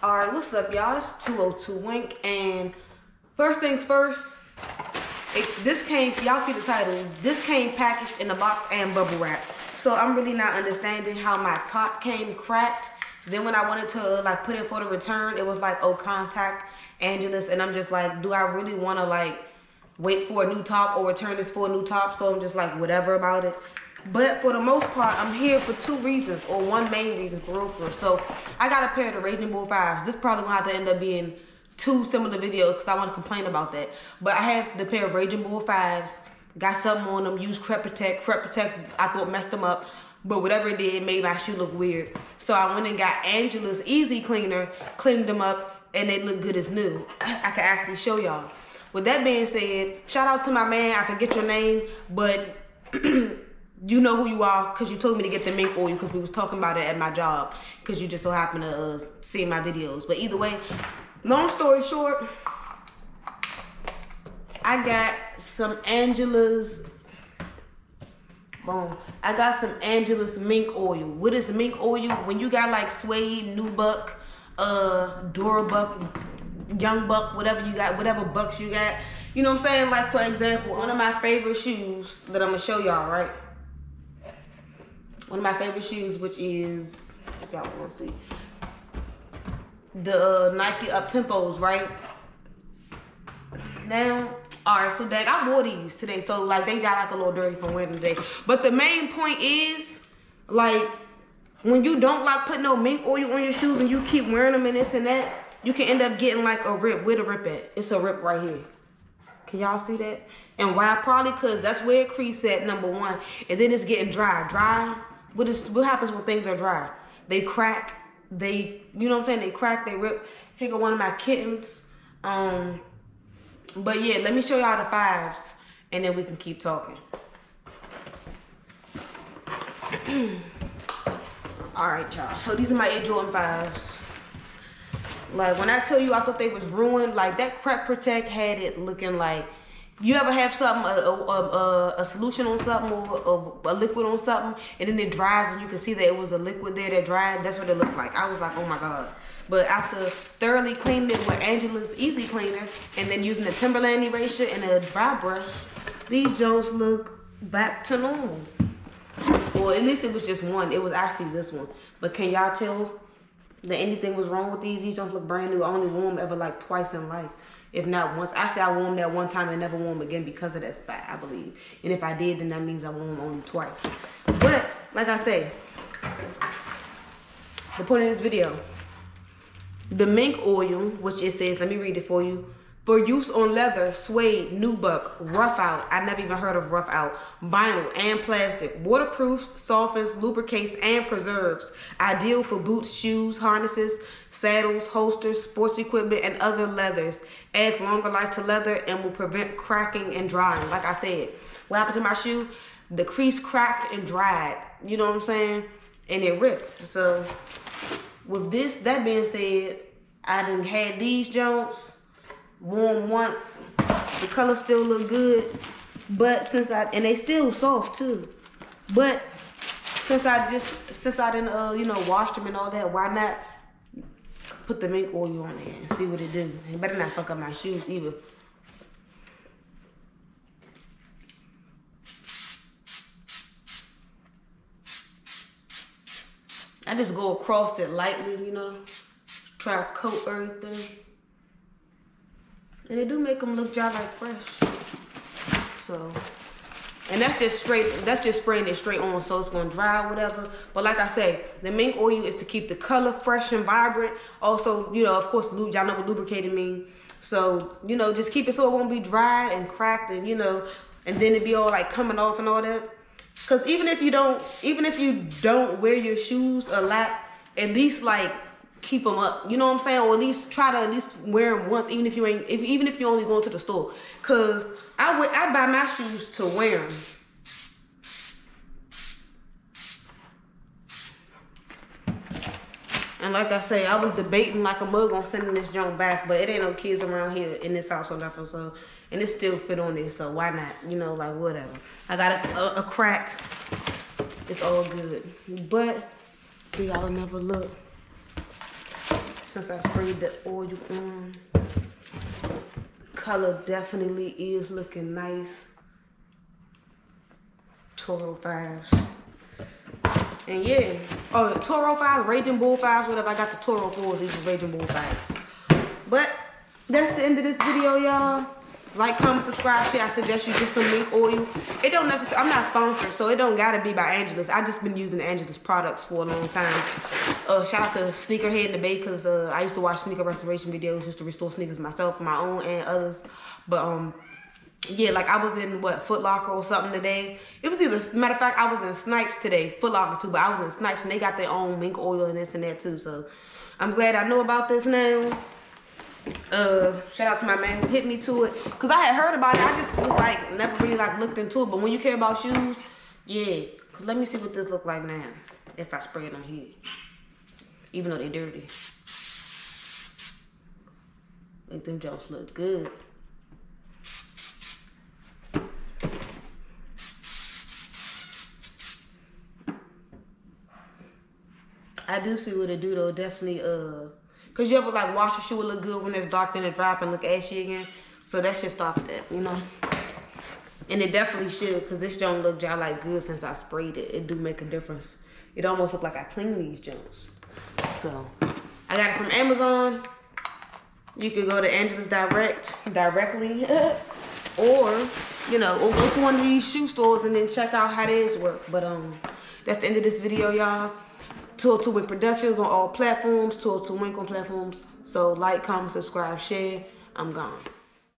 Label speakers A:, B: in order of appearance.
A: All right, what's up, y'all? It's 202 Wink, and first things first, it, this came, y'all see the title, this came packaged in a box and bubble wrap. So I'm really not understanding how my top came cracked. Then when I wanted to uh, like put in for the return, it was like, oh, contact Angelus, and I'm just like, do I really want to like wait for a new top or return this for a new top? So I'm just like, whatever about it. But for the most part, I'm here for two reasons, or one main reason for real. For so I got a pair of the Raging Bull fives. This probably gonna have to end up being two similar videos because I want to complain about that. But I have the pair of Raging Bull fives. Got something on them. Use Crep Protect. Crep Protect. I thought messed them up. But whatever it did, it made my shoe look weird. So I went and got Angelus Easy Cleaner, cleaned them up, and they look good as new. I can actually show y'all. With that being said, shout out to my man. I forget your name, but you know who you are because you told me to get the mink oil because we was talking about it at my job because you just so happen to uh, see my videos. But either way, long story short, I got some Angelus. Boom. I got some Angelus mink oil. What is mink oil? When you got like suede, nubuck, uh, Durabuck, young buck, whatever you got, whatever bucks you got. You know what I'm saying? Like for example, one of my favorite shoes that I'm gonna show y'all, right? One of my favorite shoes, which is, if y'all want to see, the uh, Nike Up Tempos, right? Now, all right, so dang, I wore these today, so like they got like a little dirty from wearing today. But the main point is, like, when you don't like put no mink oil on your shoes and you keep wearing them and this and that, you can end up getting like a rip. Where the rip at? It's a rip right here. Can y'all see that? And why? Probably because that's where it crease at, number one. And then it's getting dry. Dry what is what happens when things are dry? They crack. They, you know what I'm saying? They crack. They rip. Here go one of my kittens. Um, but yeah, let me show y'all the fives, and then we can keep talking. All right, y'all. So these are my Air Jordan fives. Like when I tell you I thought they was ruined, like that Crep Protect had it looking like you ever have something, a, a, a, a solution on something or a, liquid on something, and then it dries and you can see that it was a liquid there that dried? That's what it looked like. I was like, oh my God. But after thoroughly cleaning it with Angelus Easy Cleaner and then using the Timberland eraser and a dry brush, these Jones look back to normal. Well, at least it was just one. It was actually this one. But can y'all tell that anything was wrong with these? These don't look brand new. I only wore them ever like twice in life if not once. Actually, I wore them that one time and never wore them again because of that spot, I believe. And if I did, then that means I wore them only twice. But, like I say, the point of this video, the mink oil, which it says, let me read it for you, for use on leather, suede, nubuck, rough out, I never even heard of rough out, vinyl and plastic, waterproofs, softens, lubricates, and preserves. Ideal for boots, shoes, harnesses, saddles, holsters, sports equipment, and other leathers. Adds longer life to leather and will prevent cracking and drying. Like I said, what happened to my shoe? The crease cracked and dried. You know what I'm saying? And it ripped. So with this, that being said, I done had these Jones warm once. The color still look good. But since I, and they still soft too. But since I just, since I didn't, uh, you know, wash them and all that, why not put the mink oil on there and see what it do? It better not fuck up my shoes either. I just go across it lightly, you know, try to coat everything. And they do make them look just like fresh. So, and that's just straight, that's just spraying it straight on so it's gonna dry or whatever. But like I say, the mink oil is to keep the color fresh and vibrant. Also, you know, of course, y'all know what lubricating mean. So, you know, just keep it so it won't be dried and cracked and, you know, and then it be all like coming off and all that. Cause even if you don't, even if you don't wear your shoes a lot, at least like keep them up. You know what I'm saying? Or at least try to at least wear them once, even if you ain't, if even if you only going to the store. Cause I would, I buy my shoes to wear them. And like I say, I was debating like a mug on sending this junk back, but it ain't no kids around here in this house or nothing. So, and it still fit on this, so why not? You know, like whatever. I got a, a, a crack. It's all good, but y'all never look. Since I sprayed the oil on. Color definitely is looking nice. Toro 5s. And yeah, oh, Toro 5s, Raging Bull 5s, whatever. I got the Toro 4s, these are Raging Bull 5s. But that's the end of this video, y'all. Like, comment, subscribe, share. I suggest you get some mink oil. It don't necessarily, I'm not sponsored, so it don't gotta be by Angelus. I just been using Angelus products for a long time. Uh, shout out to Sneakerhead in the Bay, because uh, I used to watch sneaker restoration videos just to restore sneakers myself, my own and others. But, um, yeah, like I was in what Foot Locker or something today. It was either matter of fact I was in Snipes today, Foot Locker too, but I was in Snipes and they got their own mink oil and this and that too. So I'm glad I know about this now. Uh, shout out to my man who hit me to it, cause I had heard about it. I just was like never really like looked into it. But when you care about shoes, yeah. Cause let me see what this look like now. If I spray it on here, even though they dirty, make them jumps look good. I do see what it do though. Definitely, uh, cause you ever like wash a shoe look good when it's dark, then it drop and look ashy again. So that should stop that, you know. And it definitely should, cause this don't look just like good since I sprayed it. It do make a difference. It almost look like I cleaned these joints. So I got it from Amazon. You could go to Angelus Direct directly, or you know, or go to one of these shoe stores and then check out how theirs work. But um, that's the end of this video, y'all. 202 Wink Productions on all platforms, 202 Wink on platforms. So like, comment, subscribe, share. I'm gone.